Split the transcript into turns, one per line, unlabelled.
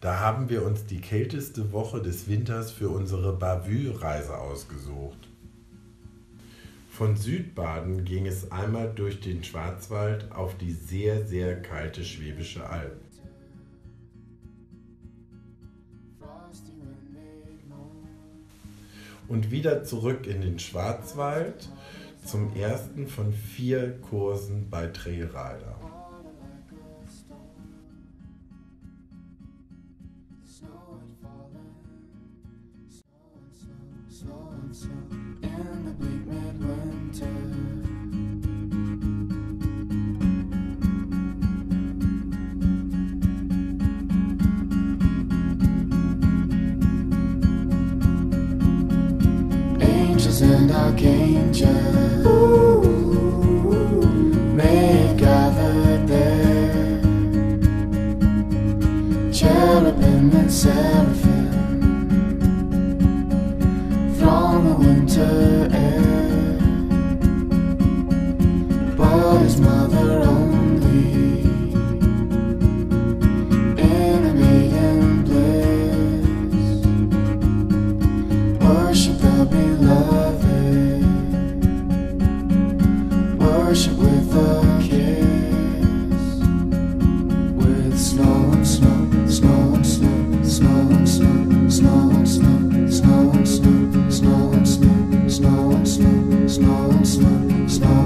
Da haben wir uns die kälteste Woche des Winters für unsere Bavü-Reise ausgesucht. Von Südbaden ging es einmal durch den Schwarzwald auf die sehr, sehr kalte Schwäbische Alb. Und wieder zurück in den Schwarzwald zum ersten von vier Kursen bei Trailrider.
In the bleak midwinter. Angels and archangels may and seraphim from the winter air. But his mother only in a maiden bliss worship the beloved, worship with the smile, smile.